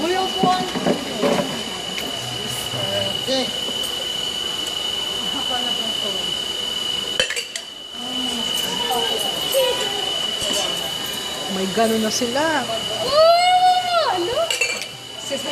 Buyo po ang... Okay. May gano'n na sila. Oh! Ano? Sis,